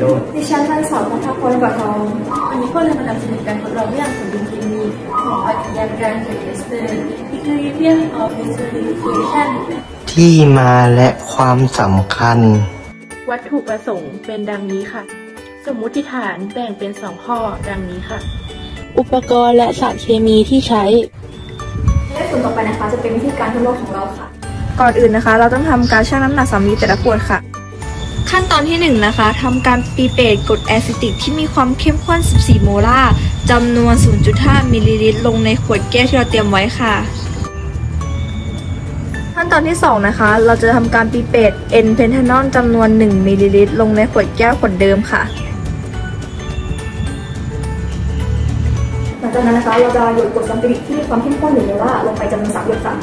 โรจน์ดิฉันนางสาวพัทรพรกอทองวันนี้ก็เลยมานำเสนอการทดลองเรื่องสมดุลเคมีของปฏิกิริยาการเกิดเอสเตอร์ equilibrium of esterification ที่มาและความสำคัญ วัตถุประสงค์เป็นดังนี้ค่ะ สมมุติฐานแบ่งเป็น 2 ข้อดังนี้ค่ะ อุปกรณ์และสารเคมีที่ใช้และส่วนต่อไปนะคะจะเป็นวิธีการทดลองของเราค่ะ ก่อนอื่นนะคะ เราต้องทำการชั่งน้ำหนักสามีแต่ละขวดค่ะ ขั้นตอนที่ 1 นะคะทำการปีเปตกรดแอซิติกที่มีความเข้มข้น 14 โมลาร์จำนวน 0.5 มิลลิลิตรลงในขวดแก้วที่เราเตรียมไว้ค่ะ ขั้นตอนที่ 2 นะคะ เราจะทำการปีเปตเอนเพนทานอลจำนวน 1 มิลลิลิตรลงในขวดแก้วขวดเดิมค่ะหลังจากนั้นนะคะเราจะหยดกรดซัลฟูริกที่มีความเข้มข้นหนึ่งโมลาร์ลงไปจำนวนสามหยดค่ะ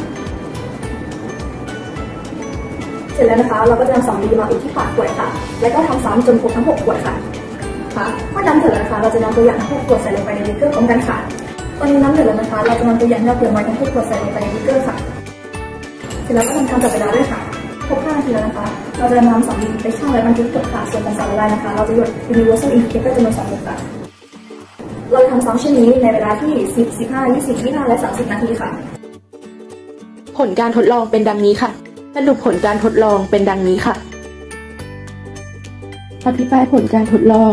เสร็จแล้วนะคะ เราก็จะนำสำลีมาอุดที่ปากขวดค่ะ แล้วก็ทำซ้ำจนครบทั้งหกขวดค่ะค่ะเมื่อน้ำเดือดแล้วนะคะเราจะนำตัวอย่างทั้งหกขวดใส่ลงไปในบีกเกอร์พร้อมกันค่ะตอนนี้น้ำเดือดแล้วนะคะ เราจะนำตัวอย่างที่เราเตรียมไว้ทั้งหกขวดใส่ลงไปในบีกเกอร์ค่ะ เสร็จแล้วก็ทำการจับเวลาด้วยค่ะครบ5นาทีแล้วนะคะ เราจะนำสำลีไปชั่งและบันทึกผลค่ะ ส่วนของสารละลายนะคะ เราจะหยด universal indicator จำนวน2หยดค่ะ เราทำซ้ำเช่นนี้ในเวลาที่ 10 15 20 25และ 30 นาทีค่ะ ผลการทดลองเป็นดังนี้ค่ะ สรุปผลการทดลองเป็นดังนี้ค่ะ อธิบายผลการทดลอง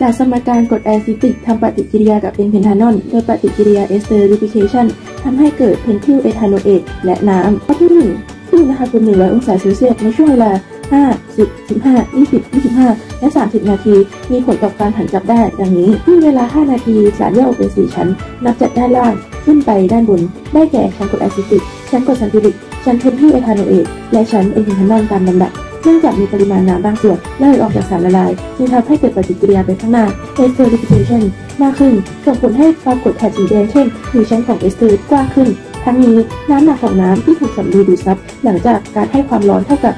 จากสมการกรดแอซิติกทำปฏิกิริยากับเอนเพนทานอลโดยปฏิกิริยาเอสเตอริฟิเคชันทำให้เกิดเพนทิลเอทานอเอทและน้ำข้อที่1ที่งอุณหภูมิ100 องศาเซลเซียสในช่วงเวลา 5 10 15 20 25 และ 30 นาที มีผลต่อการผันกลับได้ ดังนี้ที่เวลา 5 นาที สารแยกออกเป็น 4 ชั้น นับจากด้านล่างขึ้นไปด้านบน ได้แก่ชั้นกรดแอซิติกชั้นกรดซัลฟูริก ชั้นเพนทิลเอทานอเอทและชั้นเอนเพนทานอลตามลำดับเนื่องจากมีปริมาณน้ำบางส่วนระเหยออกจากสารละลายจึงทำให้เกิดปฏิกิริยาไปข้างหน้า esterification มากขึ้นส่งผลให้ปรากฏแถบสีแดงเข้มหรือชั้นของเอสเตอร์กว้างขึ้น ทั้งนี้น้ำหนักของน้ำที่ถูกสำลีดูดซับหลังจากการให้ความร้อนเท่ากับ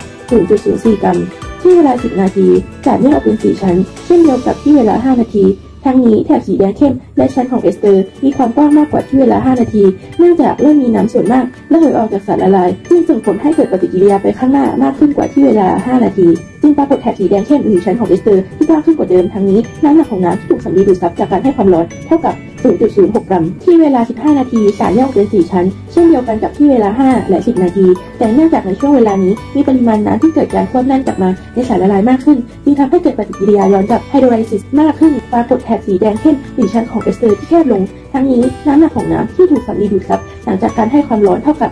0.04 กรัม ที่เวลา 10 นาทีจะแยกออกเป็น 4 ชั้น เช่นเดียวกับที่เวลา 5 นาที ทั้งนี้แถบสีแดงเข้มและชั้นของเอสเตอร์ มีความกว้างมากกว่าที่เวลา 5 นาที เนื่องจากเริ่มมีน้ำส่วนมากระเหยออกจากสารละลาย ซึ่งส่งผลให้เกิดปฏิกิริยาไปข้างหน้ามากขึ้นกว่าที่เวลา 5 นาที จึงปรากฏแถบสีแดงเข้มหรือชั้นของเอสเตอร์ที่กว้างขึ้นกว่าเดิม ทั้งนี้น้ำหนักของน้ำที่ถูกสำลีดูดซับจากการให้ความร้อนเท่ากับ 0.06 กรัม ที่เวลา 15 นาทีสารแยกเป็น 4 ชั้น เช่นเดียวกันกับที่เวลา 5 และ 10 นาที แต่เนื่องจากในช่วงเวลานี้มีปริมาณน้ำที่เกิดการควบแน่นกลับมาในสารละลายมากขึ้นจึงทำให้เกิดปฏิกิริยาย้อนกลับไฮโดรไลซิสมากขึ้นปรากฏแถบสีแดงเข้มหรือชั้นของเอสเตอร์ที่แคบลง ทั้งนี้น้ำหนักของน้ำที่ถูกสำลีดูดซับหลังจากการให้ความร้อนเท่ากับ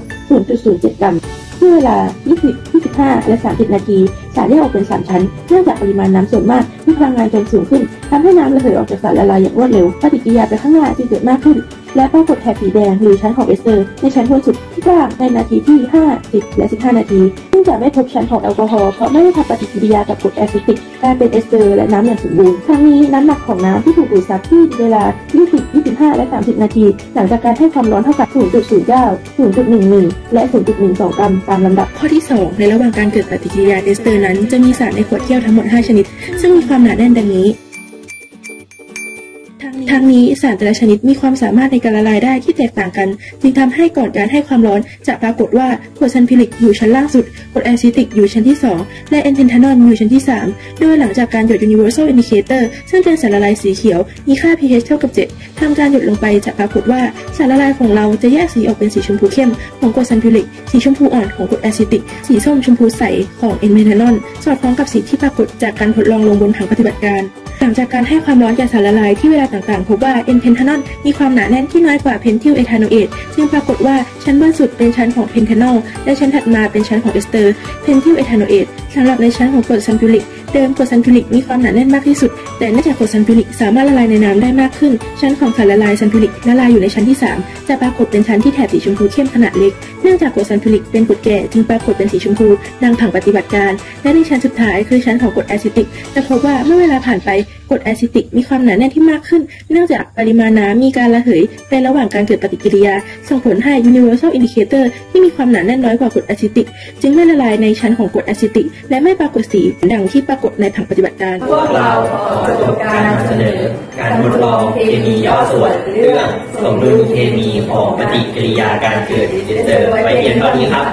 0.07 กรัมที่เวลา 20 25 และ 30 นาที สารแยกออกเป็น 3 ชั้น เนื่องจากปริมาณน้ำส่วนมากมีพลังงานจนสูงขึ้น ทำให้น้ำระเหยออกจากสารละลายอย่างรวดเร็ว ปฏิกิริยาไปข้างหน้าจึงเกิดมากขึ้น และปรากฏแถบสีแดงหรือชั้นของเอสเตอร์ในชั้นบนสุดที่กว้างในนาทีที่ 5 10 และ 15 นาที ซึ่งจะไม่พบชั้นของแอลกอฮอล์เพราะไม่ได้ทำปฏิกิริยากับกรดแอซิติกกลายเป็นเอสเตอร์และน้ำอย่างสมบูรณ์ทั้งนี้น้ำหนักของน้ำที่ถูกดูดซับที่เวลา 20 25 และ 30 นาที หลังจากการให้ความร้อนเท่ากับ 0.09 0.11 และ 0.12 กรัมตามลำดับข้อที่ 2 ในระหว่างการเกิดปฏิกิริยาเอสเตอร์นั้นจะมีสารในขวดแก้วทั้งหมด 5 ชนิด ซึ่งมีความหนาแน่นดังนี้ ทั้งนี้สารแต่ละชนิดมีความสามารถในการละลายได้ที่แตกต่างกัน จึงทำให้ก่อนการให้ความร้อน จะปรากฏว่ากรดซัลฟิวริกอยู่ชั้นล่างสุดกรดแอซิติกอยู่ชั้นที่ 2 และเอนเพนทานอลอยู่ชั้นที่ 3 โดยหลังจากการหยด universal indicator ซึ่งเป็นสารละลายสีเขียว มีค่า pH เท่ากับ 7ทำการหยดลงไปจะปรากฏว่าสารละลายของเราจะแยกสีออกเป็นสีชมพูเข้มของกรดซัลฟิวริกสีชมพูอ่อนของกรดแอซิติกสีส้มชมพูใสของเอนเพนทานอลสอดคล้องกับสีที่ปรากฏจากการทดลองลงบนผังปฏิบัติการ หลังจากการให้ความร้อนแก่สารละลายที่เวลาต่างๆ พบว่าเอนเพนทานอลมีความหนาแน่นที่น้อยกว่าเพนทิลเอทาโนเอตซึ่งปรากฏว่าชั้นบนสุดเป็นชั้นของเพนทานอลและชั้นถัดมาเป็นชั้นของเอสเตอร์เพนทิลเอทาโนเอตสำหรับในชั้นของกรดซัลฟิวริกเดิมกรดซัลฟิวริกมีความหนาแน่นมากที่สุด แต่เนื่องจากกรดซัลฟิวริกสามารถละลายในน้ำได้มากขึ้น ชั้นของสารละลายซัลฟิวริกละลายอยู่ในชั้นที่ 3 จะปรากฏเป็นชั้นที่แถบสีชมพูเข้มขนาดเล็กเนื่องจากกรดซัลฟิวริกเป็นกรดแก่จึงปรากฏเป็นสีชมพูดังผังปฏิบัติการ และในชั้นสุดท้ายคือชั้นของกรดแอซิติกจะพบว่าเมื่อเวลาผ่านไปกรดแอซิติกมีความหนาแน่นที่มากขึ้น เนื่องจากปริมาณน้ำมีการระเหยไประหว่างการเกิดปฏิกิริยา ส่งผลให้ universal indicator ที่มีความหนาแน่นน้อยกว่ากรดแอซิติก จึงไม่ละลายในชั้นของกรดแอซิติก และไม่ปรากฏสีดังที่ปรากฏในผังปฏิบัติการ พวกเราขอจบการนำเสนอ การทดลองเคมีย่อส่วนเรื่องสมดุลเคมีของปฏิกิริยาการเกิดเอสเตอร์ไว้เพียงเท่านี้ครับ